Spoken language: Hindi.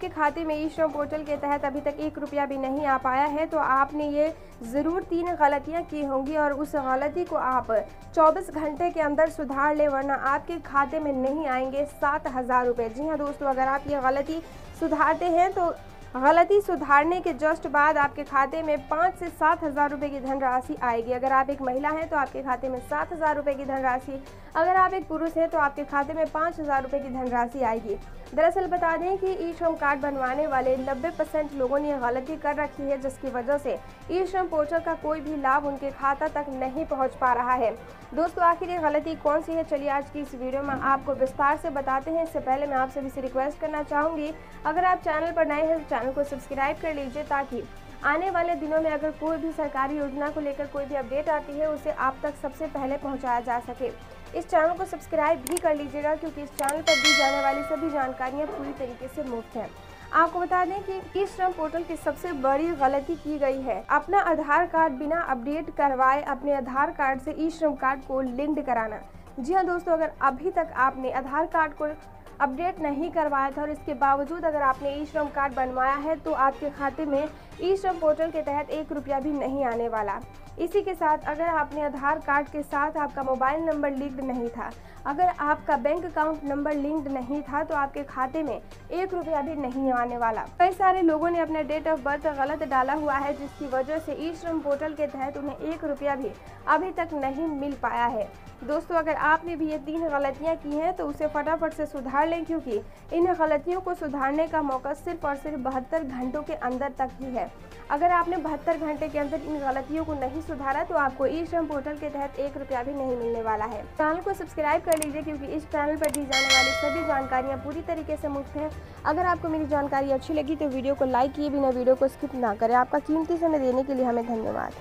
आपके खाते में ई श्रम पोर्टल के तहत अभी तक एक रुपया भी नहीं आ पाया है तो आपने ये ज़रूर तीन गलतियाँ की होंगी और उस गलती को आप 24 घंटे के अंदर सुधार लें, वरना आपके खाते में नहीं आएँगे सात हज़ार रुपये। जी हाँ दोस्तों, अगर आप ये गलती सुधारते हैं तो गलती सुधारने के जस्ट बाद आपके खाते में पाँच से सात हज़ार रुपये की धनराशि आएगी। अगर आप एक महिला हैं तो आपके खाते में सात हज़ार रुपये की धनराशि। अगर आप एक पुरुष हैं तो आपके खाते में पाँच हज़ार रुपये की धनराशि आएगी। दरअसल बता दें कि ई श्रम कार्ड बनवाने वाले 90 परसेंट लोगों ने गलती कर रखी है, जिसकी वजह से ई श्रम पोर्टल का कोई भी लाभ उनके खाता तक नहीं पहुँच पा रहा है। दोस्तों, आखिर ये गलती कौन सी है? चलिए आज की इस वीडियो में आपको विस्तार से बताते हैं। इससे पहले मैं आप सभी से रिक्वेस्ट करना चाहूँगी, अगर आप चैनल पर नए हैं तो चैनल को सब्सक्राइब कर लीजिए ताकि आने वाले दिनों में अगर कोई भी सरकारी योजना को लेकर कोई भी अपडेट आती है, उसे आप तक सबसे पहले पहुँचाया जा सके। इस चैनल को सब्सक्राइब भी कर लीजिएगा क्योंकि इस चैनल पर दी जाने वाली सभी जानकारियाँ पूरी तरीके से मुफ़्त हैं। आपको बता दें कि ई श्रम पोर्टल की सबसे बड़ी गलती की गई है। अपना आधार कार्ड बिना अपडेट करवाए अपने आधार कार्ड से ई श्रम कार्ड को लिंक्ड कराना। जी हाँ दोस्तों, अगर अभी तक आपने आधार कार्ड को अपडेट नहीं करवाया था और इसके बावजूद अगर आपने ई श्रम कार्ड बनवाया है तो आपके खाते में ई श्रम पोर्टल के तहत एक रुपया भी नहीं आने वाला। इसी के साथ अगर आपने आधार कार्ड के साथ आपका मोबाइल नंबर लिंक्ड नहीं था, अगर आपका बैंक अकाउंट नंबर लिंक्ड नहीं था तो आपके खाते में एक रुपया भी नहीं आने वाला। कई सारे लोगों ने अपना डेट ऑफ़ बर्थ गलत डाला हुआ है, जिसकी वजह से ई श्रम पोर्टल के तहत उन्हें एक रुपया भी अभी तक नहीं मिल पाया है। दोस्तों, अगर आपने भी ये तीन गलतियाँ की हैं तो उसे फटाफट से सुधार लें, क्योंकि इन गलतियों को सुधारने का मौका सिर्फ़ और सिर्फ़ बहत्तर घंटों के अंदर तक ही है। अगर आपने बहत्तर घंटे के अंदर इन गलतियों को नहीं सुधारा तो आपको ई श्रम पोर्टल के तहत एक रुपया भी नहीं मिलने वाला है। चैनल को सब्सक्राइब कर लीजिए, क्योंकि इस चैनल पर दी जाने वाली सभी जानकारियाँ पूरी तरीके से मुफ़्त हैं। अगर आपको मेरी जानकारी अच्छी लगी तो वीडियो को लाइक किए बिना वीडियो को स्किप ना करें। आपका कीमती समय देने के लिए हमें धन्यवाद।